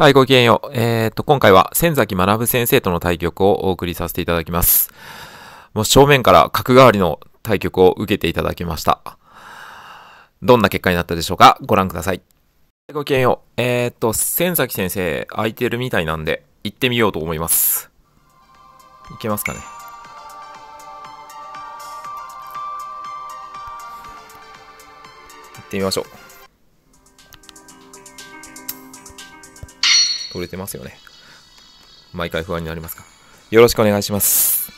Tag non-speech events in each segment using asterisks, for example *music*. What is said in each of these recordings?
はい、ごきげんよう。えー、っと、今回は、千崎学先生との対局をお送りさせていただきます。もう正面から角換わりの対局を受けていただきました。どんな結果になったでしょうか？ご覧ください。ごきげんよう。えー、っと、千崎先生、空いてるみたいなんで、行ってみようと思います。いけますかね？行ってみましょう。取れてますよね。毎回不安になりますか？よろしくお願いします。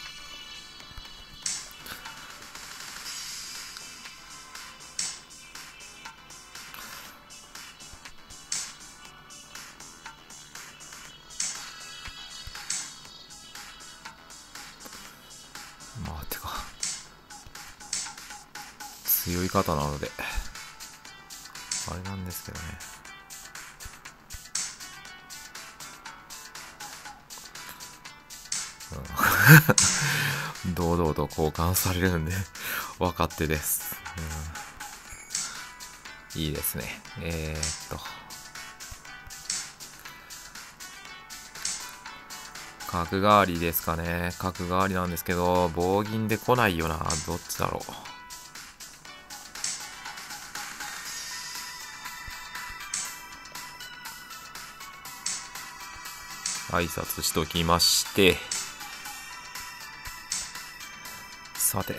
まあ、てか、強い方なので、堂々と交換されるんで分かってです、うん。いいですね。えー、っと。角換わりですかね。角換わりなんですけど、棒銀で来ないよな。どっちだろう。挨拶しときまして、さて。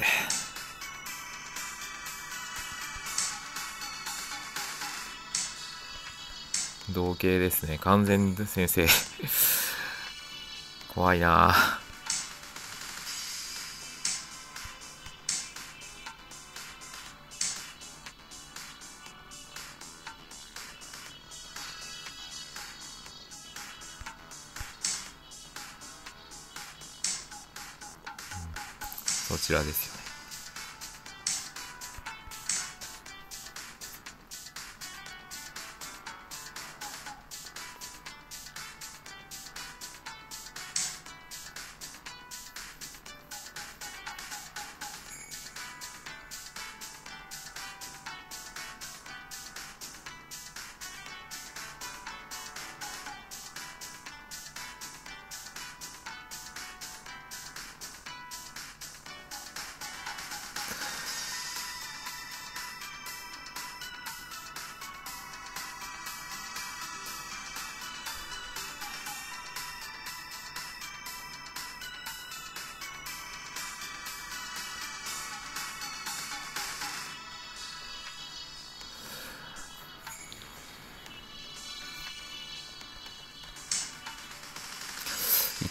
同型ですね。完全先生。怖いなこちらですよね。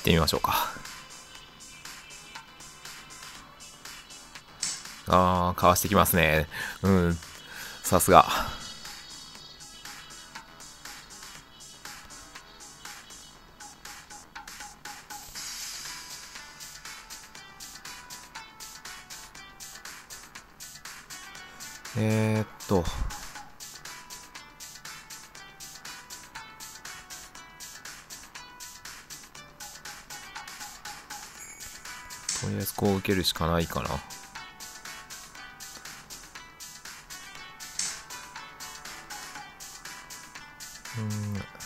ってみましょうか。ああ、かわしてきますね。うん、さすが。えー、っと、エスコを受けるしかないかな。うん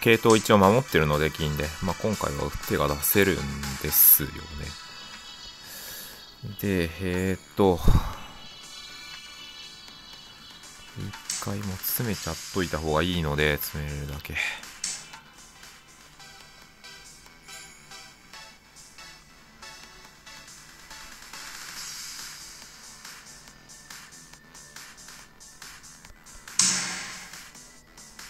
系統一応守ってるので金で、まあ、今回は手が出せるんですよね。で、えー、っと、一回も詰めちゃっといた方がいいので、詰めるだけ。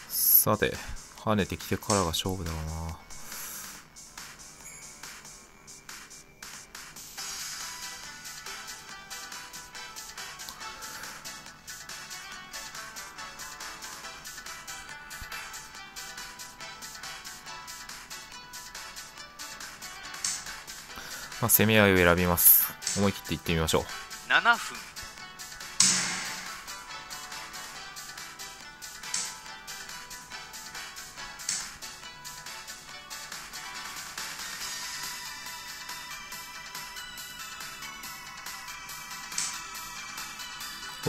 さて、跳ねてきてからが勝負だろうな。まあ、攻め合いを選びます。思い切っていってみましょう。7分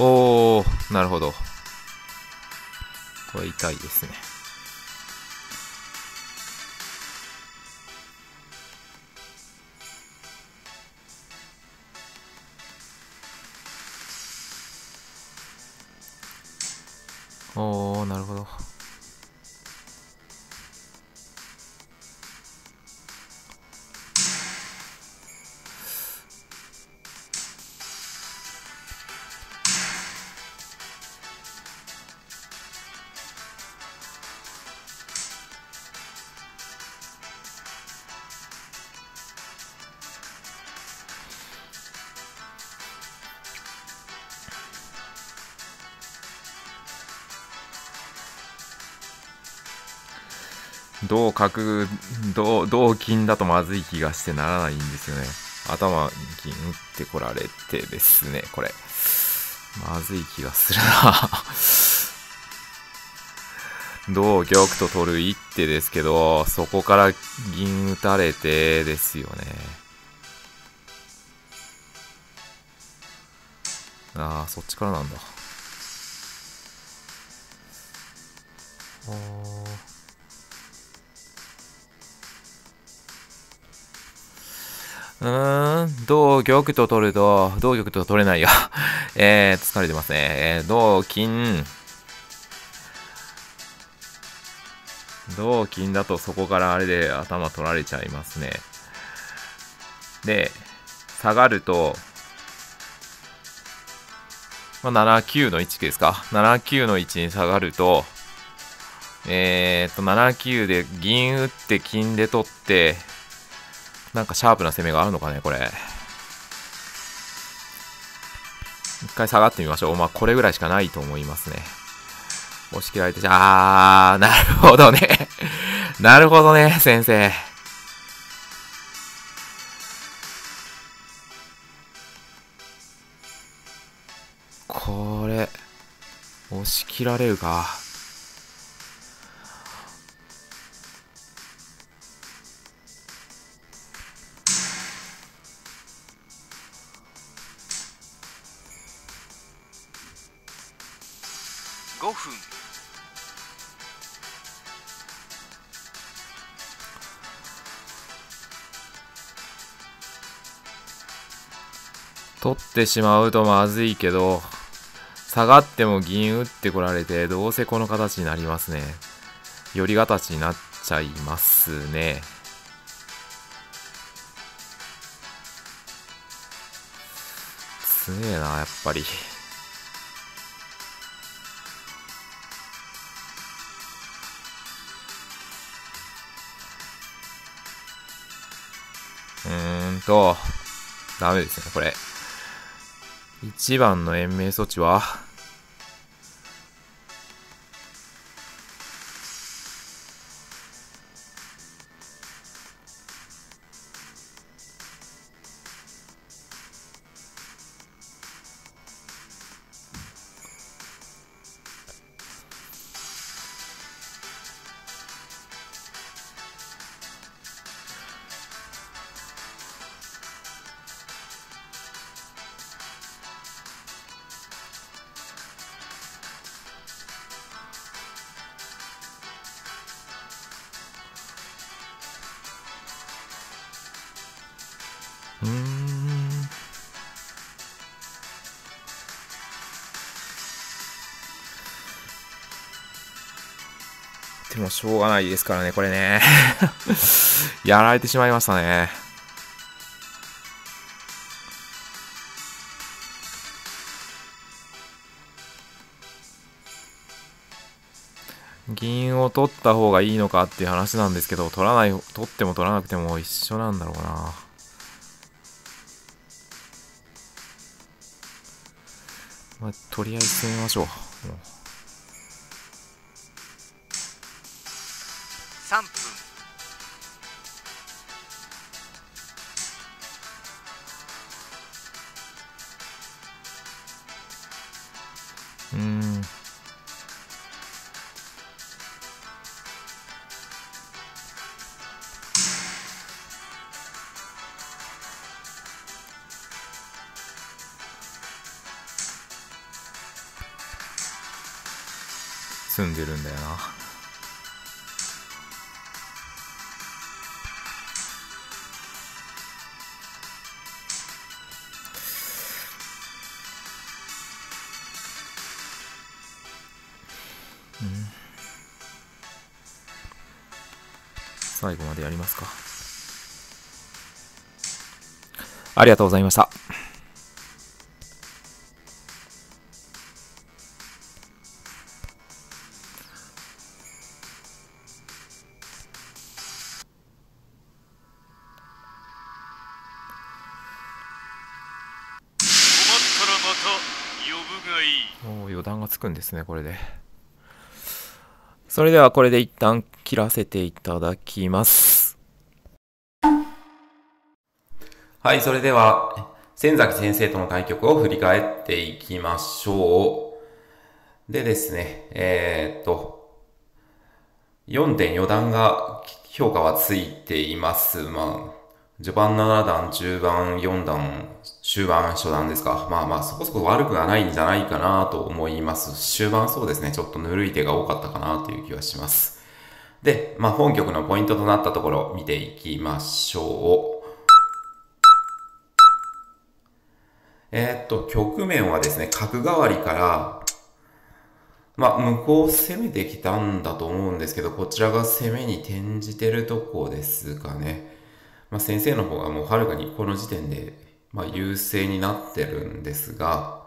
おー、なるほど。これ痛いですね。おー、なるほど。同角、同、同金だとまずい気がしてならないんですよね。頭銀打ってこられてですね、これ。まずい気がするな *laughs* 同玉と取る一手ですけど、そこから銀打たれてですよね。ああ、そっちからなんだ。おーうーん、同玉と取ると、同玉と取れないよ。*laughs* えー、疲れてますね。えー、同金。同金だとそこからあれで頭取られちゃいますね。で、下がると、まあ、7、9の位置ですか。7、9の位置に下がると、えー、っと、7、9で銀打って金で取って、なんかシャープな攻めがあるのかね、これ。一回下がってみましょう。まあ、これぐらいしかないと思いますね。押し切られて、あー、なるほどね。*laughs* なるほどね、先生。これ、押し切られるか。5分取ってしまうとまずいけど、下がっても銀打ってこられて、どうせこの形になりますね。寄り形になっちゃいますね。つえな、やっぱり。うーんと、ダメですね、これ。一番の延命措置は、でもしょうがないですからね、これね。*laughs* やられてしまいましたね。銀を取った方がいいのかっていう話なんですけど、取らない、取っても取らなくても一緒なんだろうな。まあ、とりあえず進めましょう。3分うん。住んでるんだよな。最後までやりますか。ありがとうございました。お余談がつくんですね、これで。それではこれで一旦切らせていただきます。はい、それでは、千崎先生との対局を振り返っていきましょう。でですね、えー、っと、4.4段が評価はついています。まあ、序盤7段、中盤4段、終盤初段ですか。まあまあ、そこそこ悪くはないんじゃないかなと思います。終盤そうですね、ちょっとぬるい手が多かったかなという気はします。で、まあ本局のポイントとなったところ見ていきましょう。えー、っと、局面はですね、角換わりから、まあ、向こう攻めてきたんだと思うんですけど、こちらが攻めに転じてるとこですかね。まあ、先生の方がもうはるかにこの時点で、まあ、優勢になってるんですが、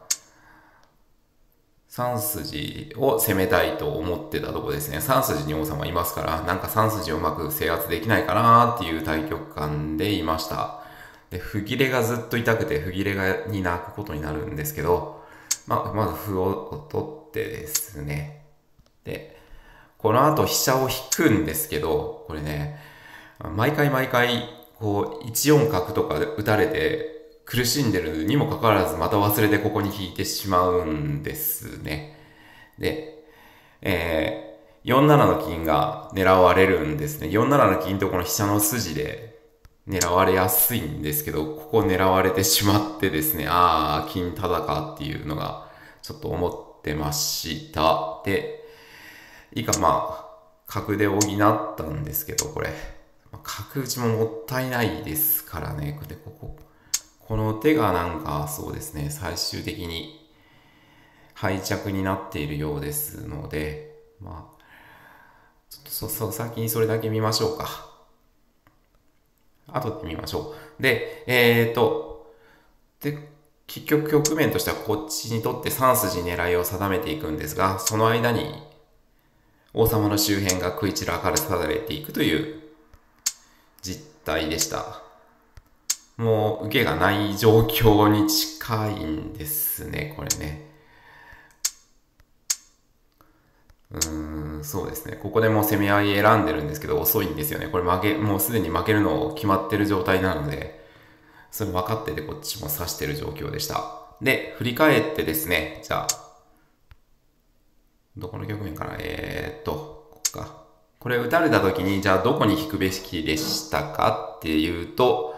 3筋を攻めたいと思ってたとこですね。3筋に王様いますから、なんか3筋をうまく制圧できないかなっていう対局感でいました。で、不切れがずっと痛くて、不切れがに泣くことになるんですけど、まあ、まず歩を取ってですね。で、この後飛車を引くんですけど、これね、毎回毎回こう、1四角とかで打たれて苦しんでるにもかかわらずまた忘れてここに引いてしまうんですね。で、えー、4七の金が狙われるんですね。4七の金とこの飛車の筋で狙われやすいんですけど、ここ狙われてしまってですね、ああ、金ただかっていうのがちょっと思ってました。で、以下まあ、角で補ったんですけど、これ。角打ちももったいないですからね。で、ここ、この手がなんかそうですね、最終的に敗着になっているようですので、まあ、ちょっとそ、そ、先にそれだけ見ましょうか。後で見ましょう。で、えーと、で、結局局面としてはこっちにとって3筋狙いを定めていくんですが、その間に王様の周辺が食い散らかれされていくという実態でした。もう受けがない状況に近いんですね、これね。うーん、そうですね。ここでもう攻め合い選んでるんですけど、遅いんですよね。これ負け、もうすでに負けるの決まってる状態なので、それ分かっててこっちも指してる状況でした。で、振り返ってですね、じゃあ、どこの局面かなえー、っと、ここか。これ打たれた時に、じゃあどこに引くべきでしたかっていうと、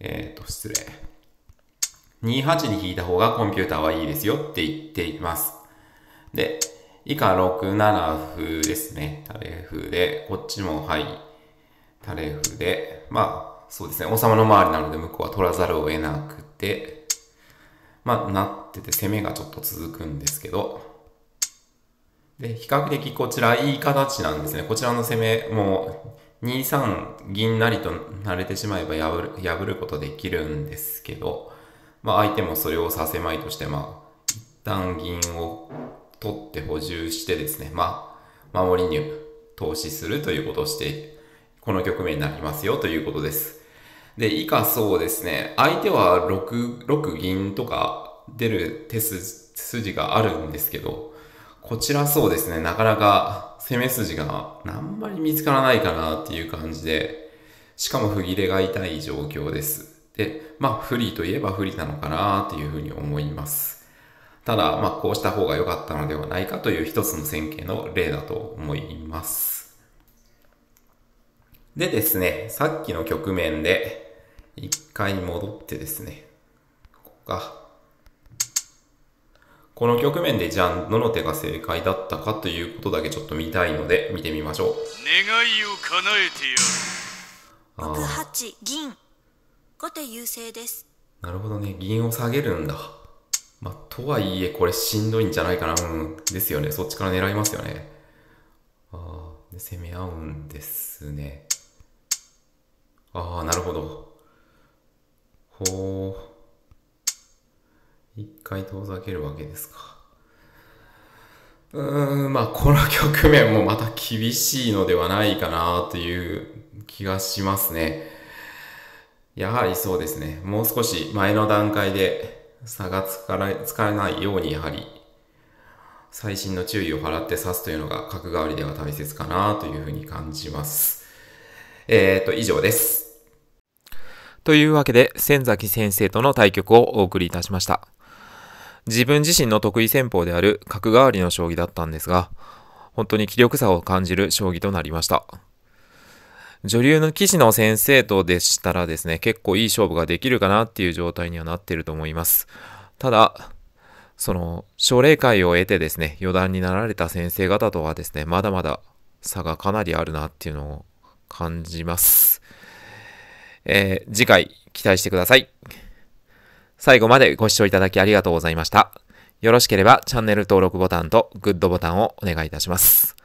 えっ、ー、と、失礼。28に引いた方がコンピューターはいいですよって言っています。で、以下6、7歩ですね。タレ歩で、こっちもはい。タレ歩で、まあ、そうですね。王様の周りなので向こうは取らざるを得なくて、まあ、なってて攻めがちょっと続くんですけど、で、比較的こちらいい形なんですね。こちらの攻めも2、3銀なりと慣れてしまえば破る破ることできるんですけど、まあ相手もそれをさせまいとして、まあ一旦銀を取って補充してですね、まあ守りに投資するということをして、この局面になりますよということです。で、以下そうですね、相手は6、6銀とか出る手筋があるんですけど、こちらそうですね、なかなか攻め筋があんまり見つからないかなっていう感じで、しかも不切れが痛い状況です。で、まあ不利といえば不利なのかなっていうふうに思います。ただ、まあこうした方が良かったのではないかという一つの線形の例だと思います。でですね、さっきの局面で一回戻ってですね、ここか。この局面でじゃあどの手が正解だったかということだけちょっと見たいので見てみましょう。願いを叶えてあ6ー八銀。後手優勢です。なるほどね。銀を下げるんだ。まあとはいえこれしんどいんじゃないかな。うん。ですよね。そっちから狙いますよね。ああで攻め合うんですね。ああなるほど。ほう一回遠ざけるわけですかうーんまあこの局面もまた厳しいのではないかなという気がしますねやはりそうですね。もう少し前の段階で差がつからつかないように、やはり、細心の注意を払って指すというのが角換わりでは大切かなというふうに感じます。えーと、以上です。というわけで、千崎先生との対局をお送りいたしました。自分自身の得意戦法である角換わりの将棋だったんですが、本当に気力差を感じる将棋となりました。女流の棋士の先生とでしたらですね、結構いい勝負ができるかなっていう状態にはなってると思います。ただ、その、奨励会を得てですね、四段になられた先生方とはですね、まだまだ差がかなりあるなっていうのを感じます。えー次回期待してください。最後までご視聴いただきありがとうございました。よろしければチャンネル登録ボタンとグッドボタンをお願いいたします。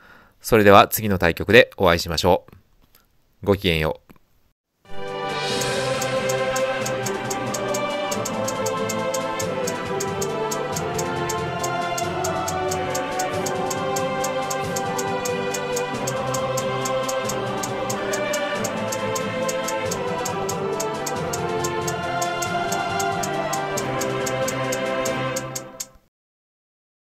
それでは次の対局でお会いしましょう。ごきげんよう。